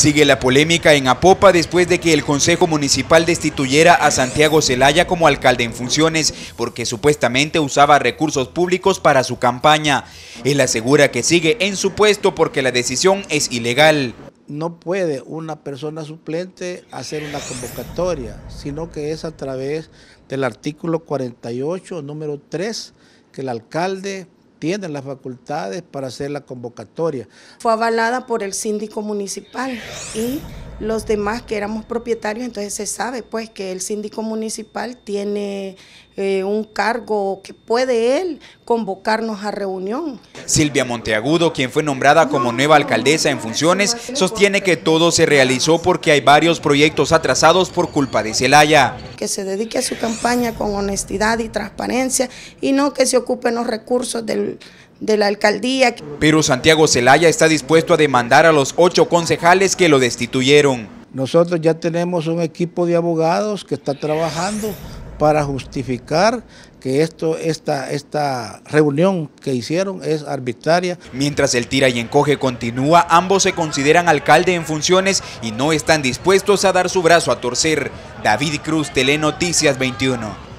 Sigue la polémica en Apopa después de que el Consejo Municipal destituyera a Santiago Zelaya como alcalde en funciones porque supuestamente usaba recursos públicos para su campaña. Él asegura que sigue en su puesto porque la decisión es ilegal. No puede una persona suplente hacer una convocatoria, sino que es a través del artículo 48, número 3, que el alcalde tienen las facultades para hacer la convocatoria. Fue avalada por el síndico municipal y los demás que éramos propietarios, entonces se sabe pues que el síndico municipal tiene eh, un cargo que puede él convocarnos a reunión. Silvia Monteagudo, quien fue nombrada como nueva alcaldesa en funciones, sostiene que todo se realizó porque hay varios proyectos atrasados por culpa de Celaya. Que se dedique a su campaña con honestidad y transparencia y no que se ocupen los recursos del de la alcaldía. Pero Santiago Zelaya está dispuesto a demandar a los ocho concejales que lo destituyeron. Nosotros ya tenemos un equipo de abogados que está trabajando para justificar que esto, esta, esta reunión que hicieron es arbitraria. Mientras el tira y encoge continúa, ambos se consideran alcalde en funciones y no están dispuestos a dar su brazo a torcer. David Cruz, Telenoticias 21.